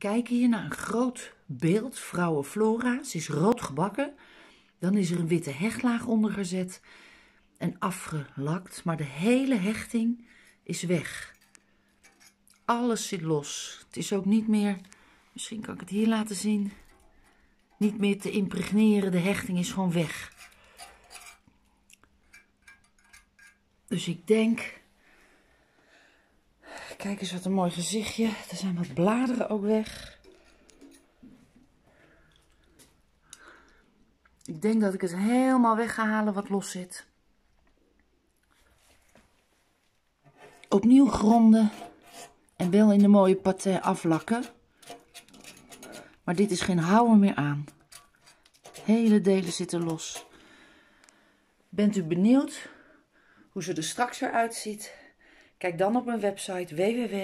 kijken hier naar een groot beeld, vrouwen Flora. Ze is rood gebakken. Dan is er een witte hechtlaag onder gezet en afgelakt, maar de hele hechting is weg. Alles zit los. Het is ook niet meer, misschien kan ik het hier laten zien, niet meer te impregneren. De hechting is gewoon weg. Dus ik denk, kijk eens wat een mooi gezichtje. Er zijn wat bladeren ook weg. Ik denk dat ik het helemaal weg ga halen wat los zit. Opnieuw gronden en wel in de mooie paté aflakken. Maar dit is geen houden meer aan. Hele delen zitten los. Bent u benieuwd hoe ze er straks weer uitziet? Kijk dan op mijn website www